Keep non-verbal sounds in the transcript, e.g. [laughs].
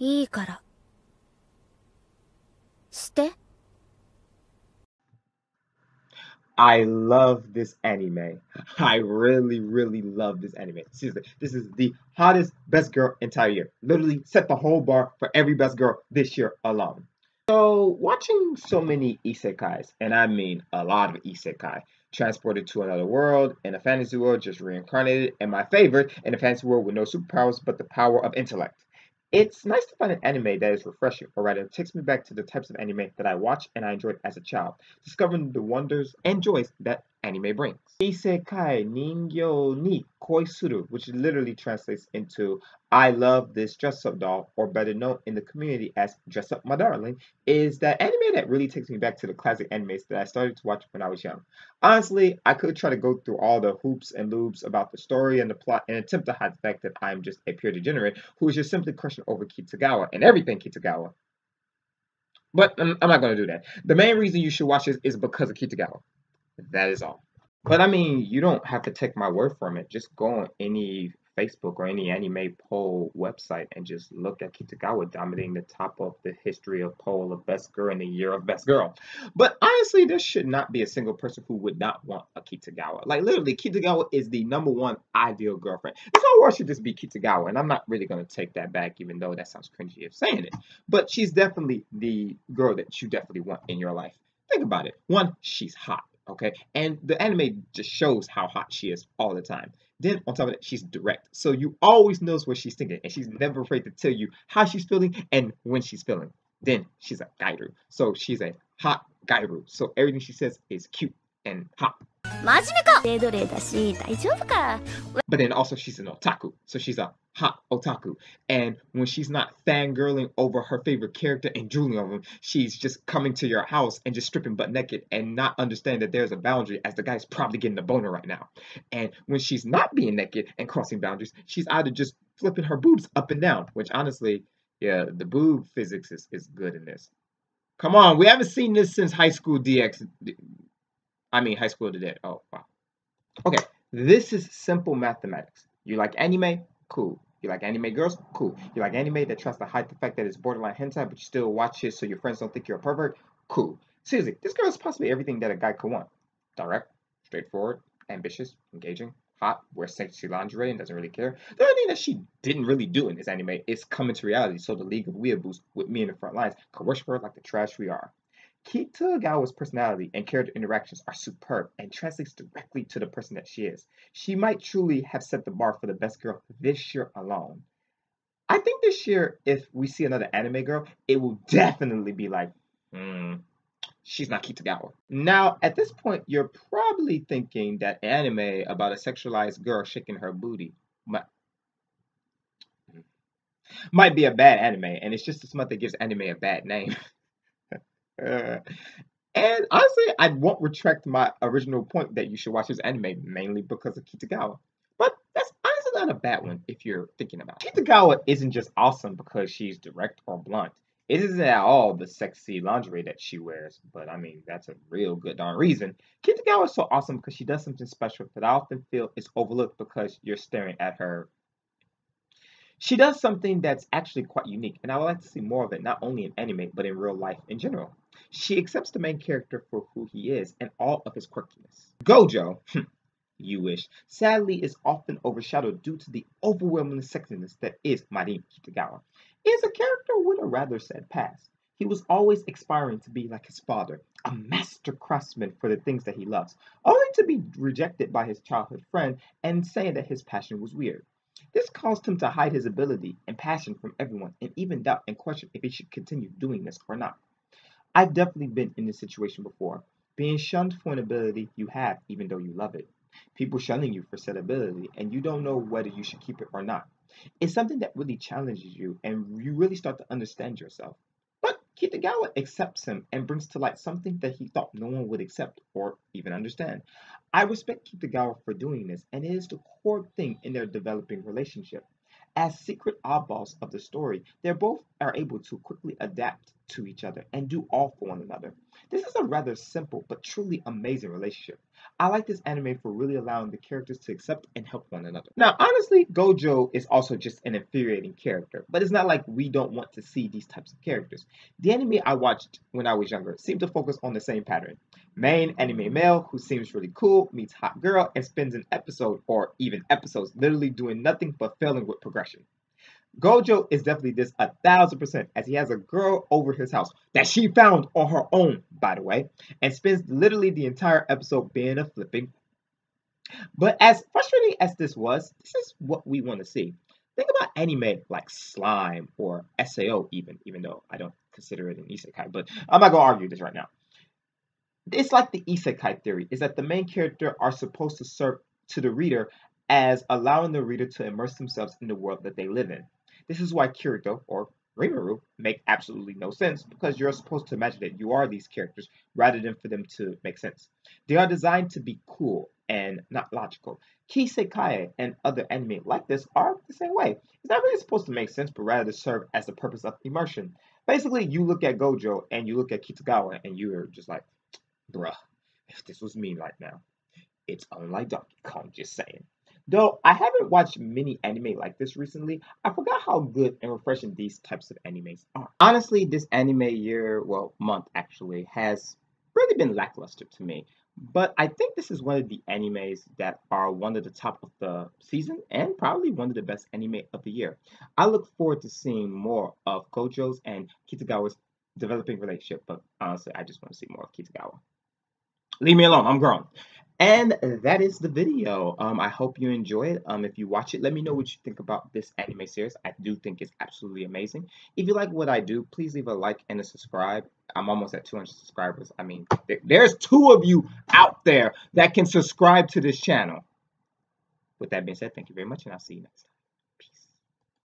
いいから。して。 I love this anime. I really, really love this anime. Seriously, this is the hottest best girl entire year. Literally set the whole bar for every best girl this year alone. So, watching so many isekais, and I mean a lot of isekai, transported to another world, in a fantasy world just reincarnated, and my favorite, in a fantasy world with no superpowers but the power of intellect. It's nice to find an anime that is refreshing, or rather, takes me back to the types of anime that I watched and I enjoyed as a child, discovering the wonders and joys that anime brings. Kisekae ningyo ni Koisuru, which literally translates into I love this dress up doll, or better known in the community as Dress Up My Darling, is that anime that really takes me back to the classic animes that I started to watch when I was young. Honestly, I could try to go through all the hoops and loops about the story and the plot and attempt to hide the fact that I'm just a pure degenerate who is just simply crushing over Kitagawa and everything Kitagawa. But I'm, I'm not going to do that. The main reason you should watch this is because of Kitagawa. That is all. But I mean, you don't have to take my word from it. Just go on any Facebook or any anime poll website and just look at Kitagawa dominating the top of the history of poll of best girl in the year of best girl. But honestly, there should not be a single person who would not want a Kitagawa. Like literally, Kitagawa is the number one ideal girlfriend. This whole world should just be Kitagawa, and I'm not really gonna take that back, even though that sounds cringy of saying it. But she's definitely the girl that you definitely want in your life. Think about it. One, she's hot. Okay, and the anime just shows how hot she is all the time. Then on top of that, she's direct, so you always knows what she's thinking, and she's never afraid to tell you how she's feeling and when she's feeling. Then she's a gyaru, so she's a hot gyaru. So everything she says is cute and pop. Day But then also she's an otaku, so she's a hot otaku. And when she's not fangirling over her favorite character and drooling over him, she's just coming to your house and just stripping butt naked and not understand that there's a boundary as the guy's probably getting a boner right now. And when she's not being naked and crossing boundaries, she's either just flipping her boobs up and down, which honestly, yeah, the boob physics is, is good in this. Come on, we haven't seen this since high school DxD I mean, high school to dead. Oh, wow. Okay, this is simple mathematics. You like anime? Cool. You like anime girls? Cool. You like anime that tries to hide the fact that it's borderline hentai, but you still watch it so your friends don't think you're a pervert? Cool. Seriously, this girl is possibly everything that a guy could want. Direct, straightforward, ambitious, engaging, hot, wears sexy lingerie and doesn't really care. The only thing that she didn't really do in this anime is come into reality so the League of Weeaboos with me in the front lines could worship her like the trash we are. Kitagawa's personality and character interactions are superb and translates directly to the person that she is. She might truly have set the bar for the best girl this year alone. I think this year, if we see another anime girl, it will definitely be like, hmm, she's not Kitagawa. Now, at this point, you're probably thinking that anime about a sexualized girl shaking her booty might, might be a bad anime, and it's just this month that gives anime a bad name. [laughs] Uh, and honestly, I won't retract my original point that you should watch this anime mainly because of Kitagawa. But that's honestly not a bad one if you're thinking about it. Kitagawa isn't just awesome because she's direct or blunt. It isn't at all the sexy lingerie that she wears, but I mean, that's a real good darn reason. Kitagawa is so awesome because she does something special that I often feel is overlooked because you're staring at her she does something that's actually quite unique, and I would like to see more of it, not only in anime, but in real life in general. She accepts the main character for who he is and all of his quirkiness. Gojo, hmm, you wish, sadly is often overshadowed due to the overwhelming sexiness that is Marin Kitagawa. He is a character with a rather sad past. He was always aspiring to be like his father, a master craftsman for the things that he loves, only to be rejected by his childhood friend and saying that his passion was weird. This caused him to hide his ability and passion from everyone and even doubt and question if he should continue doing this or not. I've definitely been in this situation before, being shunned for an ability you have even though you love it. People shunning you for said ability and you don't know whether you should keep it or not. It's something that really challenges you and you really start to understand yourself. Kitagawa accepts him and brings to light something that he thought no one would accept or even understand. I respect Kitagawa for doing this, and it is the core thing in their developing relationship. As secret oddballs of the story, they both are able to quickly adapt to each other and do all for one another. This is a rather simple but truly amazing relationship. I like this anime for really allowing the characters to accept and help one another. Now, honestly, Gojo is also just an infuriating character, but it's not like we don't want to see these types of characters. The anime I watched when I was younger seemed to focus on the same pattern. Main anime male who seems really cool meets hot girl and spends an episode or even episodes literally doing nothing but failing with progression. Gojo is definitely this a thousand percent, as he has a girl over his house that she found on her own, by the way, and spends literally the entire episode being a flipping. But as frustrating as this was, this is what we want to see. Think about anime like Slime or SAO, even, even though I don't consider it an isekai, but I'm not gonna argue this right now. It's like the isekai theory, is that the main character are supposed to serve to the reader as allowing the reader to immerse themselves in the world that they live in. This is why Kirito or Rimuru make absolutely no sense because you're supposed to imagine that you are these characters rather than for them to make sense. They are designed to be cool and not logical. Kisekae and other anime like this are the same way. It's not really supposed to make sense, but rather to serve as the purpose of immersion. Basically, you look at Gojo and you look at Kitagawa and you're just like, was me right now, it's unlike Donkey Kong, just saying. Though I haven't watched many anime like this recently, I forgot how good and refreshing these types of animes are. Honestly, this anime year, well, month actually, has really been lackluster to me. But I think this is one of the animes that are one of the top of the season and probably one of the best anime of the year. I look forward to seeing more of Gojo's and Kitagawa's developing relationship, but honestly, I just want to see more of Kitagawa. Leave me alone, I'm grown. And that is the video. Um, I hope you enjoy it. Um, if you watch it, let me know what you think about this anime series. I do think it's absolutely amazing. If you like what I do, please leave a like and a subscribe. I'm almost at 200 subscribers. I mean, there's two of you out there that can subscribe to this channel. With that being said, thank you very much, and I'll see you next time.